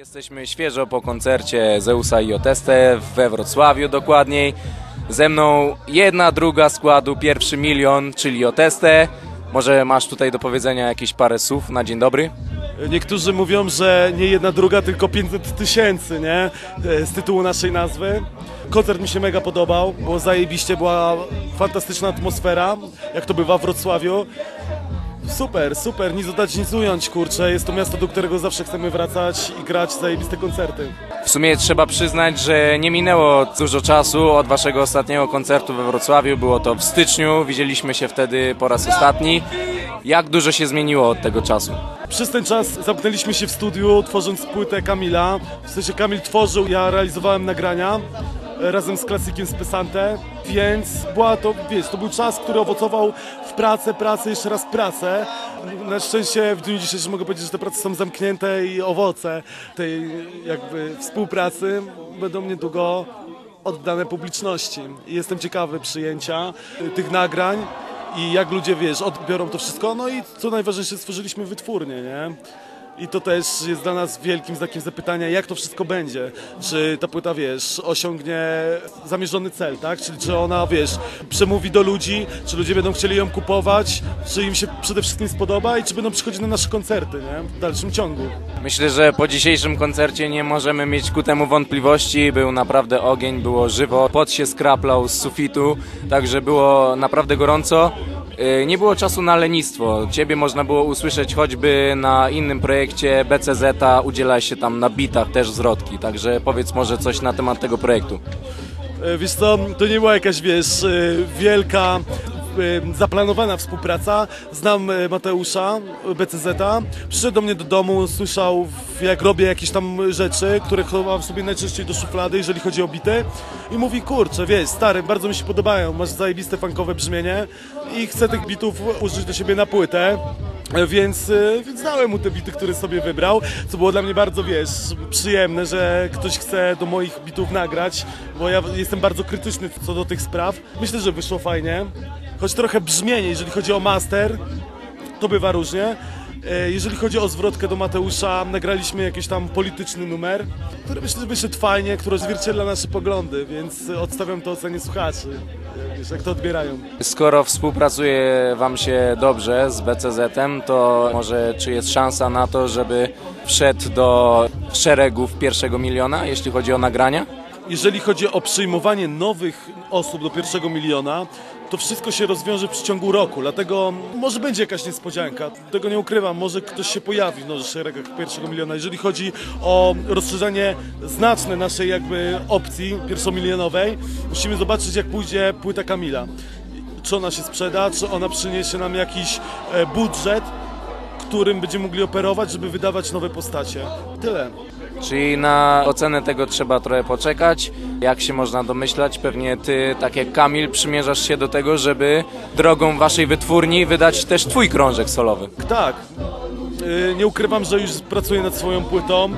Jesteśmy świeżo po koncercie Zeusa i Oteste we Wrocławiu dokładniej. Ze mną jedna, druga składu, pierwszy milion, czyli Oteste. Może masz tutaj do powiedzenia jakieś parę słów na dzień dobry? Niektórzy mówią, że nie jedna druga, tylko 500 tysięcy, nie? Z tytułu naszej nazwy. Koncert mi się mega podobał, było zajebiście, była fantastyczna atmosfera, jak to bywa w Wrocławiu. Super, super, nic dodać, nic ująć, kurczę. Jest to miasto, do którego zawsze chcemy wracać i grać zajebiste koncerty. W sumie trzeba przyznać, że nie minęło dużo czasu od waszego ostatniego koncertu we Wrocławiu. Było to w styczniu, widzieliśmy się wtedy po raz ostatni. Jak dużo się zmieniło od tego czasu? Przez ten czas zamknęliśmy się w studiu, tworząc płytę Kamila. W sensie Kamil tworzył, ja realizowałem nagrania razem z klasykiem z Pesante, więc była to, wiesz, to był czas, który owocował w pracę, pracę, jeszcze raz pracę. Na szczęście w dniu dzisiejszym mogę powiedzieć, że te prace są zamknięte i owoce tej jakby współpracy będą niedługo oddane publiczności. Jestem ciekawy przyjęcia tych nagrań i jak ludzie, wiesz, odbiorą to wszystko. No i co najważniejsze, stworzyliśmy wytwórnię, nie? I to też jest dla nas wielkim znakiem zapytania, jak to wszystko będzie. Czy ta płyta, wiesz, osiągnie zamierzony cel, tak? Czyli czy ona, wiesz, przemówi do ludzi, czy ludzie będą chcieli ją kupować, czy im się przede wszystkim spodoba i czy będą przychodzić na nasze koncerty, nie? W dalszym ciągu. Myślę, że po dzisiejszym koncercie nie możemy mieć ku temu wątpliwości. Był naprawdę ogień, było żywo, pot się skraplał z sufitu, także było naprawdę gorąco. Yy, Nie było czasu na lenistwo. Ciebie można było usłyszeć choćby na innym projekcie BCZ, udziela się tam na bitach też zwrotki, także powiedz może coś na temat tego projektu. E, Wiesz co, to nie była jakaś, wiesz, e, wielka e, zaplanowana współpraca. Znam e, Mateusza, e, BCZ-a. Przyszedł do mnie do domu, słyszał jak robię jakieś tam rzeczy, które chowam sobie najczęściej do szuflady, jeżeli chodzi o bity. I mówi, kurczę, wiesz, stary, bardzo mi się podobają, masz zajebiste funkowe brzmienie i chcę tych bitów użyć do siebie na płytę. Więc, e, więc dałem mu te bity, które sobie wybrał, co było dla mnie bardzo, wiesz, przyjemne, że ktoś chce do moich bitów nagrać, bo ja jestem bardzo krytyczny co do tych spraw. Myślę, że wyszło fajnie, choć trochę brzmienie, jeżeli chodzi o master, to bywa różnie. E, Jeżeli chodzi o zwrotkę do Mateusza, nagraliśmy jakiś tam polityczny numer, który myślę, że wyszedł fajnie, który odzwierciedla nasze poglądy, więc odstawiam to ocenie słuchaczy, jak to odbierają. Skoro współpracuje Wam się dobrze z BCZ-em, to może czy jest szansa na to, żeby wszedł do szeregów pierwszego miliona, jeśli chodzi o nagrania? Jeżeli chodzi o przyjmowanie nowych osób do pierwszego miliona, to wszystko się rozwiąże w przeciągu roku, dlatego może będzie jakaś niespodzianka, tego nie ukrywam, może ktoś się pojawi w szeregach pierwszego miliona. Jeżeli chodzi o rozszerzenie znaczne naszej jakby opcji pierwszomilionowej, musimy zobaczyć jak pójdzie płyta Kamila. Czy ona się sprzeda, czy ona przyniesie nam jakiś e, budżet, którym będziemy mogli operować, żeby wydawać nowe postacie. Tyle. Czyli na ocenę tego trzeba trochę poczekać. Jak się można domyślać, pewnie Ty, tak jak Kamil, przymierzasz się do tego, żeby drogą Waszej wytwórni wydać też Twój krążek solowy. Tak. Yy, Nie ukrywam, że już pracuję nad swoją płytą.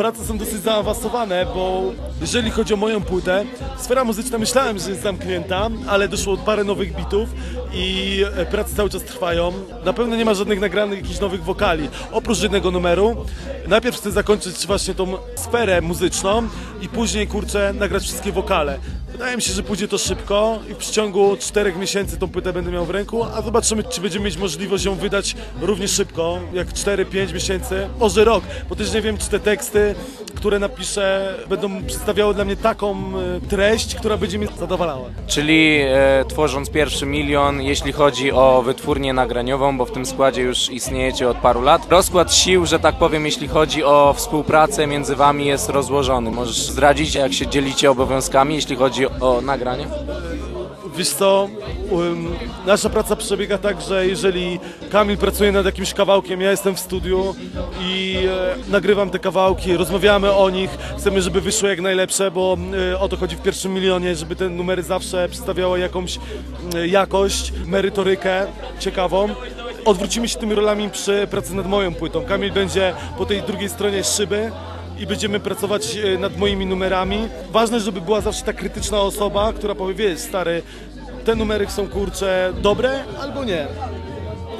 Prace są dosyć zaawansowane, bo jeżeli chodzi o moją płytę, sfera muzyczna myślałem, że jest zamknięta, ale doszło parę nowych bitów i e, prace cały czas trwają. Na pewno nie ma żadnych nagranych jakichś nowych wokali, oprócz jednego numeru. Najpierw chcę zakończyć właśnie tą sferę muzyczną i później, kurczę, nagrać wszystkie wokale. Wydaje mi się, że pójdzie to szybko i w przeciągu czterech miesięcy tą płytę będę miał w ręku, a zobaczymy, czy będziemy mieć możliwość ją wydać równie szybko, jak 4-5 miesięcy, może rok, bo też nie wiem, czy te teksty, które napiszę, będą przedstawiały dla mnie taką e, treść, która będzie mnie zadowalała. Czyli e, tworząc pierwszy milion, jeśli chodzi o wytwórnię nagraniową, bo w tym składzie już istniejecie od paru lat, rozkład sił, że tak powiem, jeśli chodzi o współpracę między Wami jest rozłożony. Możesz zdradzić, jak się dzielicie obowiązkami, jeśli chodzi o nagranie? Wiesz co, nasza praca przebiega tak, że jeżeli Kamil pracuje nad jakimś kawałkiem, ja jestem w studiu i e, nagrywam te kawałki, rozmawiamy o nich, chcemy, żeby wyszły jak najlepsze, bo e, o to chodzi w pierwszym milionie, żeby te numery zawsze przedstawiały jakąś e, jakość, merytorykę ciekawą. Odwrócimy się tymi rolami przy pracy nad moją płytą. Kamil będzie po tej drugiej stronie szyby, i będziemy pracować e, nad moimi numerami. Ważne, żeby była zawsze ta krytyczna osoba, która powie, wiesz, stary, te numery są kurcze dobre albo nie.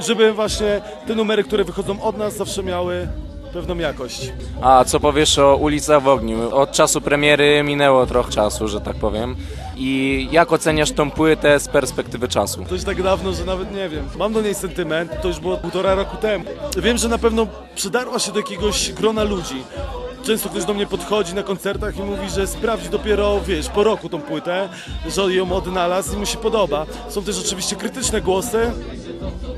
Żeby właśnie te numery, które wychodzą od nas, zawsze miały pewną jakość. A co powiesz o Ulica w ogniu? Od czasu premiery minęło trochę czasu, że tak powiem. I jak oceniasz tą płytę z perspektywy czasu? To już tak dawno, że nawet nie wiem. Mam do niej sentyment, to już było półtora roku temu. Wiem, że na pewno przydarła się do jakiegoś grona ludzi. Często ktoś do mnie podchodzi na koncertach i mówi, że sprawdzi dopiero, wiesz, po roku tą płytę, że ją odnalazł i mu się podoba. Są też oczywiście krytyczne głosy,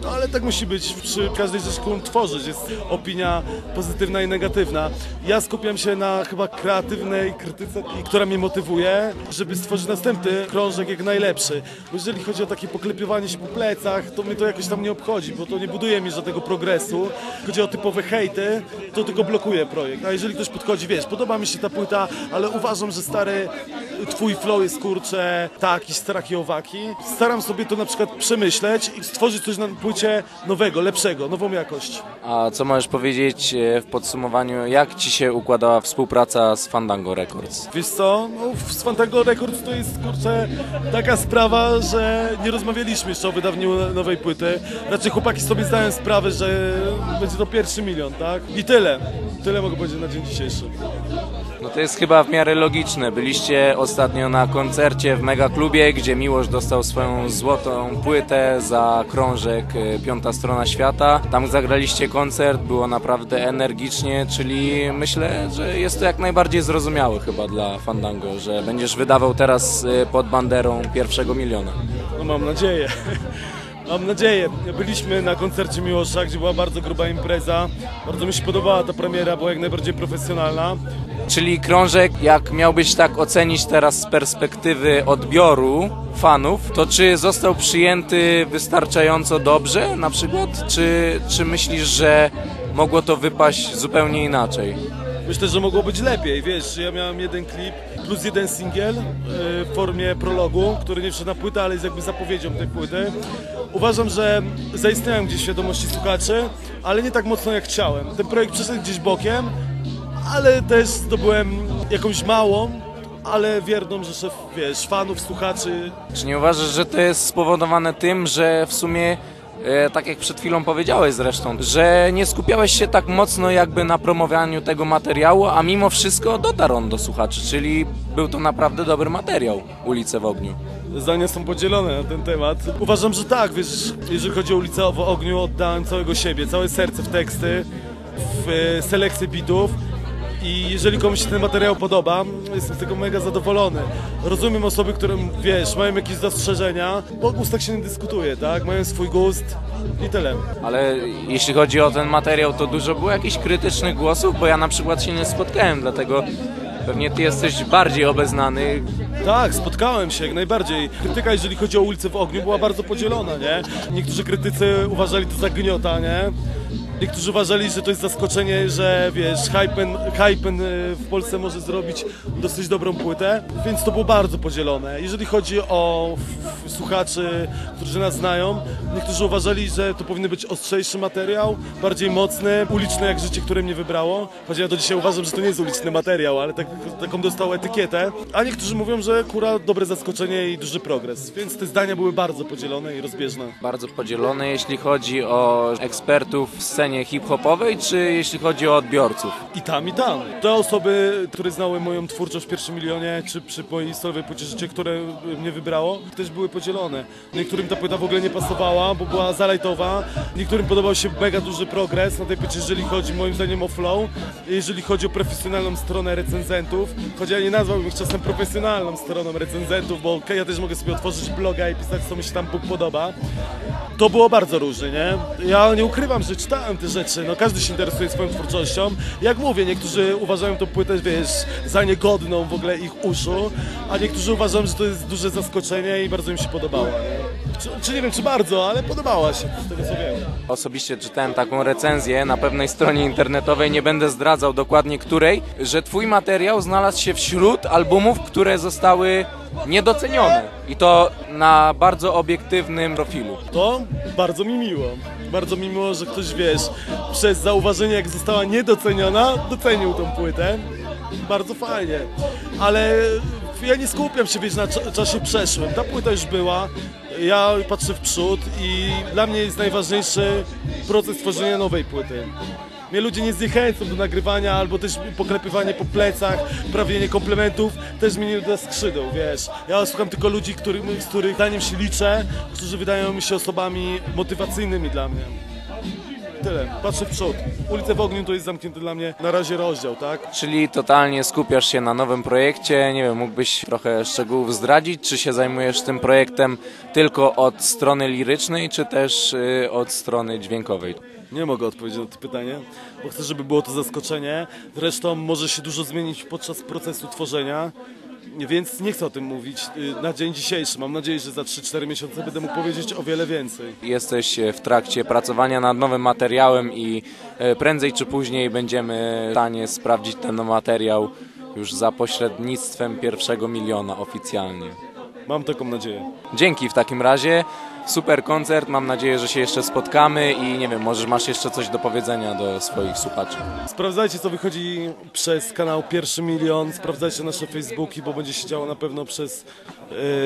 no ale tak musi być przy każdej rzeczy, którą tworzysz. Jest opinia pozytywna i negatywna. Ja skupiam się na chyba kreatywnej krytyce, która mnie motywuje, żeby stworzyć następny krążek jak najlepszy. Bo jeżeli chodzi o takie poklepywanie się po plecach, to mnie to jakoś tam nie obchodzi, bo to nie buduje mi żadnego progresu. Chodzi o typowe hejty, to tylko blokuje projekt. A jeżeli ktoś podchodzi, wiesz, podoba mi się ta płyta, ale uważam, że stary, twój flow jest kurcze, taki, straki, owaki. Staram sobie to na przykład przemyśleć i stworzyć coś na płycie nowego, lepszego, nową jakość. A co możesz powiedzieć e, w podsumowaniu, jak ci się układała współpraca z Fandango Records? Wiesz co, no, z Fantango Records to jest kurczę taka sprawa, że nie rozmawialiśmy jeszcze o wydawaniu nowej płyty. Raczej chłopaki sobie zdają sprawę, że będzie to pierwszy milion, tak? I tyle. Tyle mogę powiedzieć na dzień dzisiejszy. To jest chyba w miarę logiczne. Byliście ostatnio na koncercie w Megaklubie, gdzie Miłosz dostał swoją złotą płytę za krążek e, Piąta Strona Świata. Tam zagraliście koncert, było naprawdę energicznie, czyli myślę, że jest to jak najbardziej zrozumiałe chyba dla Fandango, że będziesz wydawał teraz e, pod banderą pierwszego miliona. No mam nadzieję. Mam nadzieję. Byliśmy na koncercie Miłosza, gdzie była bardzo gruba impreza. Bardzo mi się podobała ta premiera, była jak najbardziej profesjonalna. Czyli krążek, jak miałbyś tak ocenić teraz z perspektywy odbioru fanów, to czy został przyjęty wystarczająco dobrze na przykład? Czy, czy myślisz, że mogło to wypaść zupełnie inaczej? Myślę, że mogło być lepiej, wiesz, ja miałem jeden klip plus jeden singiel yy, w formie prologu, który nie wszedł na płytę, ale jest jakby zapowiedzią tej płyty. Uważam, że zaistniałem gdzieś w świadomości słuchaczy, ale nie tak mocno jak chciałem. Ten projekt przeszedł gdzieś bokiem, ale też zdobyłem jakąś małą, ale wierną rzeszę, wiesz, fanów, słuchaczy. Czy nie uważasz, że to jest spowodowane tym, że w sumie e, tak jak przed chwilą powiedziałeś zresztą, że nie skupiałeś się tak mocno jakby na promowaniu tego materiału, a mimo wszystko dotarł on do słuchaczy, czyli był to naprawdę dobry materiał Ulice w ogniu. Zdania są podzielone na ten temat. Uważam, że tak, wiesz, jeżeli chodzi o ulicę w ogniu, oddałem całego siebie, całe serce w teksty, w e, selekcję bitów. I jeżeli komuś się ten materiał podoba, jestem z tego mega zadowolony. Rozumiem osoby, które, wiesz, mają jakieś zastrzeżenia, bo o gustach się nie dyskutuje, tak? Mają swój gust i tyle. Ale jeśli chodzi o ten materiał, to dużo było jakichś krytycznych głosów, bo ja na przykład się nie spotkałem, dlatego pewnie ty jesteś bardziej obeznany. Tak, spotkałem się jak najbardziej. Krytyka, jeżeli chodzi o ulicę w ogniu, była bardzo podzielona, nie? Niektórzy krytycy uważali to za gniota, nie? Niektórzy uważali, że to jest zaskoczenie, że wiesz, Hypen, Hypen y, w Polsce może zrobić dosyć dobrą płytę, więc to było bardzo podzielone. Jeżeli chodzi o słuchaczy, którzy nas znają, niektórzy uważali, że to powinien być ostrzejszy materiał, bardziej mocny, uliczny jak życie, które mnie wybrało. Choć ja do dzisiaj uważam, że to nie jest uliczny materiał, ale tak, taką dostał etykietę. A niektórzy mówią, że kura dobre zaskoczenie i duży progres, więc te zdania były bardzo podzielone i rozbieżne. Bardzo podzielony, jeśli chodzi o ekspertów w scenie hip-hopowej, czy jeśli chodzi o odbiorców. I tam, i tam. Te osoby, które znały moją twórczość w pierwszym milionie, czy przy mojej solowej płycie życie, które mnie wybrało, też były podzielone. Niektórym ta płyta w ogóle nie pasowała, bo była zalajtowa. Niektórym podobał się mega duży progres na tej płycie, jeżeli chodzi moim zdaniem o flow. Jeżeli chodzi o profesjonalną stronę recenzentów, choć ja nie nazwałbym ich czasem profesjonalną stroną recenzentów, bo ja też mogę sobie otworzyć bloga i pisać, co mi się tam podoba. To było bardzo różnie, nie? Ja nie ukrywam, że czytałem te rzeczy, no każdy się interesuje swoją twórczością. Jak mówię, niektórzy uważają tą płytę, wiesz, za niegodną w ogóle ich uszu, a niektórzy uważają, że to jest duże zaskoczenie i bardzo im się podobała? Czy, czy nie wiem, czy bardzo, ale podobała się, z tego co wiem. Osobiście czytałem taką recenzję na pewnej stronie internetowej, nie będę zdradzał dokładnie której, że twój materiał znalazł się wśród albumów, które zostały niedocenione. I to na bardzo obiektywnym profilu. To bardzo mi miło. Bardzo mi miło, że ktoś, wiesz, przez zauważenie, jak została niedoceniona, docenił tą płytę. Bardzo fajnie. Ale ja nie skupiam się, wiesz, na cza- czasie przeszłym. Ta płyta już była. Ja patrzę w przód i dla mnie jest najważniejszy proces tworzenia nowej płyty. Mnie ludzie nie zniechęcą do nagrywania, albo też poklepywanie po plecach, prawienie komplementów, też mi nie da skrzydeł, wiesz. Ja słucham tylko ludzi, z których zdaniem się liczę, którzy wydają mi się osobami motywacyjnymi dla mnie. Tyle, patrzę w przód. Ulice w ogniu to jest zamknięty dla mnie na razie rozdział, tak? Czyli totalnie skupiasz się na nowym projekcie. Nie wiem, mógłbyś trochę szczegółów zdradzić? Czy się zajmujesz tym projektem tylko od strony lirycznej, czy też y, od strony dźwiękowej? Nie mogę odpowiedzieć na to pytanie, bo chcę, żeby było to zaskoczenie. Zresztą może się dużo zmienić podczas procesu tworzenia, więc nie chcę o tym mówić y, na dzień dzisiejszy. Mam nadzieję, że za 3-4 miesiące będę mógł powiedzieć o wiele więcej. Jesteś w trakcie pracowania nad nowym materiałem i e, prędzej czy później będziemy w stanie sprawdzić ten materiał już za pośrednictwem pierwszego miliona oficjalnie. Mam taką nadzieję. Dzięki w takim razie. Super koncert, mam nadzieję, że się jeszcze spotkamy i nie wiem, może masz jeszcze coś do powiedzenia do swoich słuchaczy. Sprawdzajcie, co wychodzi przez kanał Pierwszy Milion, sprawdzajcie nasze Facebooki, bo będzie się działo na pewno przez,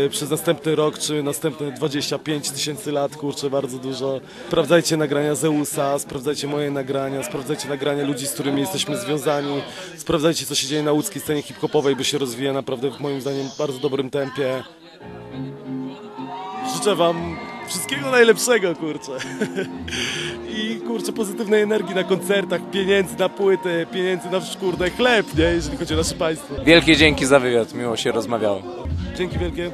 e, przez następny rok, czy następne 25 tysięcy lat, kurczę, bardzo dużo. Sprawdzajcie nagrania Zeusa, sprawdzajcie moje nagrania, sprawdzajcie nagrania ludzi, z którymi jesteśmy związani, sprawdzajcie, co się dzieje na łódzkiej scenie hip-hopowej, bo się rozwija naprawdę, w moim zdaniem, bardzo dobrym tempie. Życzę wam wszystkiego najlepszego, kurczę. I kurczę, pozytywnej energii na koncertach, pieniędzy na płyty, pieniędzy na kurde chleb, nie? Jeżeli chodzi o nasze państwo. Wielkie dzięki za wywiad, miło się rozmawiało. Dzięki wielkie.